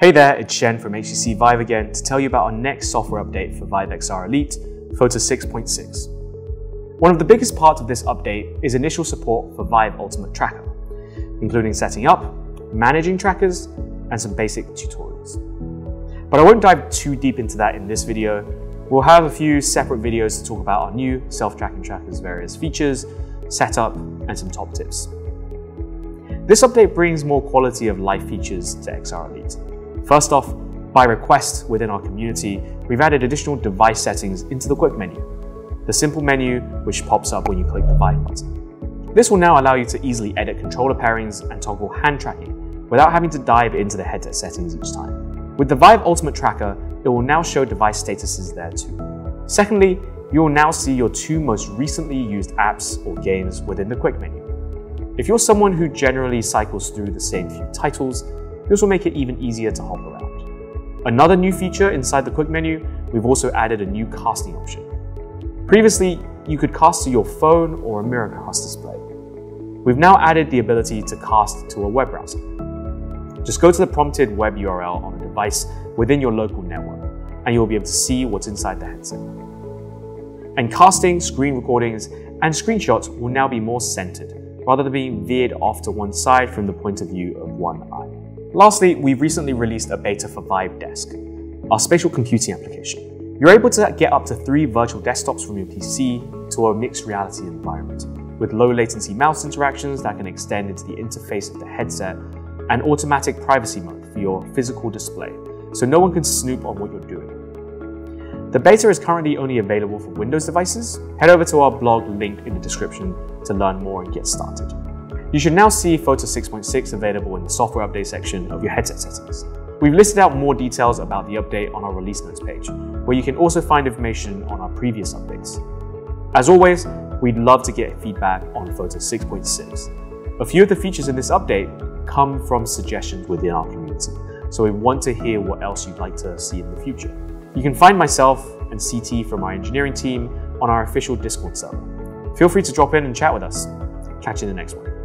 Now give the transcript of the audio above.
Hey there, it's Shen from HTC Vive again to tell you about our next software update for Vive XR Elite, FOTA 6.6. One of the biggest parts of this update is initial support for Vive Ultimate Tracker, including setting up, managing trackers, and some basic tutorials. But I won't dive too deep into that in this video. We'll have a few separate videos to talk about our new self-tracking tracker's various features, setup, and some top tips. This update brings more quality of life features to XR Elite. First off, by request within our community, we've added additional device settings into the quick menu, the simple menu which pops up when you click the buy button. This will now allow you to easily edit controller pairings and toggle hand tracking without having to dive into the headset settings each time. With the Vive Ultimate Tracker, it will now show device statuses there too. Secondly, you will now see your two most recently used apps or games within the quick menu. If you're someone who generally cycles through the same few titles, this will make it even easier to hop around. Another new feature inside the quick menu, we've also added a new casting option. Previously, you could cast to your phone or a Miracast display. We've now added the ability to cast to a web browser. Just go to the prompted web URL on a device within your local network, and you'll be able to see what's inside the headset. And casting, screen recordings, and screenshots will now be more centered, rather than being veered off to one side from the point of view of one eye. Lastly, we've recently released a beta for Vive Desk, our spatial computing application. You're able to get up to three virtual desktops from your PC to a mixed reality environment, with low latency mouse interactions that can extend into the interface of the headset, and automatic privacy mode for your physical display, so no one can snoop on what you're doing. The beta is currently only available for Windows devices. Head over to our blog linked in the description to learn more and get started. You should now see FOTA 6.6 available in the software update section of your headset settings. We've listed out more details about the update on our release notes page, where you can also find information on our previous updates. As always, we'd love to get feedback on FOTA 6.6. A few of the features in this update come from suggestions within our community, so we want to hear what else you'd like to see in the future. You can find myself and CT from our engineering team on our official Discord server. Feel free to drop in and chat with us. Catch you in the next one.